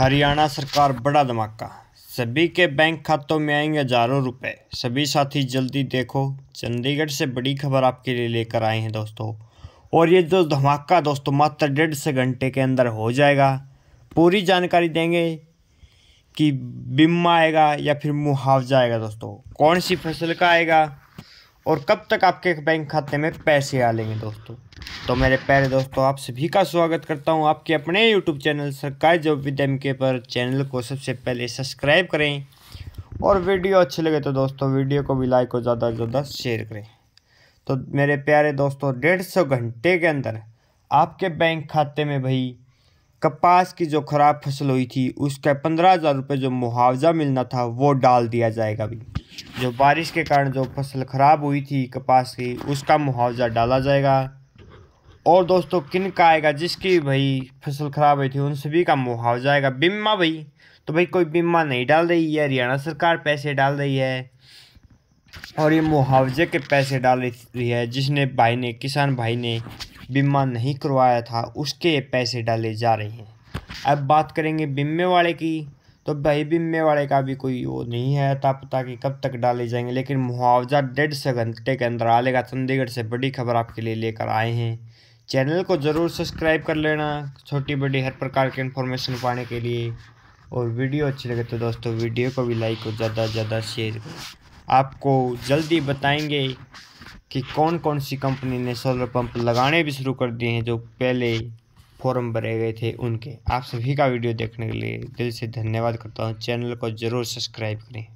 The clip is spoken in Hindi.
हरियाणा सरकार बड़ा धमाका। सभी के बैंक खातों में आएँगे हज़ारों रुपए। सभी साथी जल्दी देखो। चंडीगढ़ से बड़ी खबर आपके लिए लेकर आए हैं दोस्तों। और ये जो धमाका दोस्तों, मात्र डेढ़ से घंटे के अंदर हो जाएगा। पूरी जानकारी देंगे कि बीमा आएगा या फिर मुआवजा आएगा दोस्तों। कौन सी फ़सल का आएगा? और कब तक आपके बैंक खाते में पैसे आ लेंगे दोस्तों? तो मेरे प्यारे दोस्तों, आप सभी का स्वागत करता हूँ आपके अपने यूट्यूब चैनल सरकारी जॉब विद एम के पर। चैनल को सबसे पहले सब्सक्राइब करें और वीडियो अच्छी लगे तो दोस्तों, वीडियो को भी लाइक और ज़्यादा से ज़्यादा शेयर करें। तो मेरे प्यारे दोस्तों, डेढ़ सौ घंटे के अंदर आपके बैंक खाते में भाई कपास की जो ख़राब फ़सल हुई थी, उसका पंद्रह हज़ार रुपये जो मुआवजा मिलना था, वो डाल दिया जाएगा अभी जो बारिश के कारण जो फ़सल ख़राब हुई थी कपास की, उसका मुआवजा डाला जाएगा। और दोस्तों, किन का आएगा? जिसकी भाई फ़सल ख़राब हुई थी, उन सभी का मुआवजा आएगा। बीमा भाई तो भाई कोई बीमा नहीं डाल रही है, हरियाणा सरकार पैसे डाल रही है। और ये मुआवजे के पैसे डाल रही है, जिसने भाई ने, किसान भाई ने बीमा नहीं करवाया था, उसके पैसे डाले जा रहे हैं। अब बात करेंगे बीमे वाले की। तो भाई बीमे वाले का भी कोई वो नहीं है अता पता कि कब तक डाले जाएँगे। लेकिन मुआवजा डेढ़ से घंटे के अंदर आ लेगा चंडीगढ़ से बड़ी खबर आपके लिए लेकर आए हैं। चैनल को ज़रूर सब्सक्राइब कर लेना छोटी बड़ी हर प्रकार की इन्फॉर्मेशन पाने के लिए। और वीडियो अच्छी लगे तो दोस्तों, वीडियो को भी लाइक और ज़्यादा से ज़्यादा शेयर करें। आपको जल्दी बताएँगे कि कौन कौन सी कंपनी ने सोलर पंप लगाने भी शुरू कर दिए हैं, जो पहले फॉर्म भरे गए थे उनके। आप सभी का वीडियो देखने के लिए दिल से धन्यवाद करता हूँ। चैनल को ज़रूर सब्सक्राइब करें।